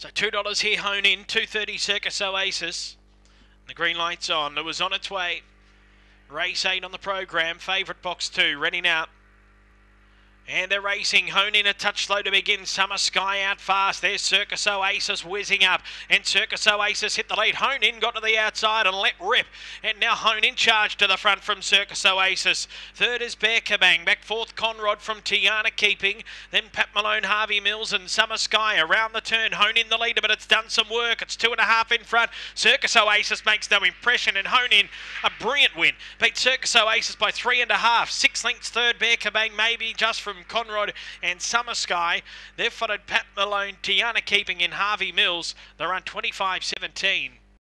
So $2 here, hone in, 230 Circus Oasis. The green light's on. It was on its way. Race 8 on the program. Favourite box 2. Ready now. And they're racing. Hone in a touch slow to begin. Summer Sky out fast. There's Circus Oasis whizzing up. And Circus Oasis hit the lead. Hone in got to the outside and let rip. And now Hone in charge to the front from Circus Oasis. Third is Bear Kabang. Back fourth Conrod from Tiana Keeping. Then Pat Malone, Harvey Mills and Summer Sky around the turn. Hone in the leader, but it's done some work. It's two and a half in front. Circus Oasis makes no impression. And Hone in a brilliant win. Beat Circus Oasis by three and a half. Six lengths third. Bear Kabang maybe just from Conrod and Summer Sky. They've followed Pat Malone, Tiana Keeping in Harvey Mills. They run 25-17.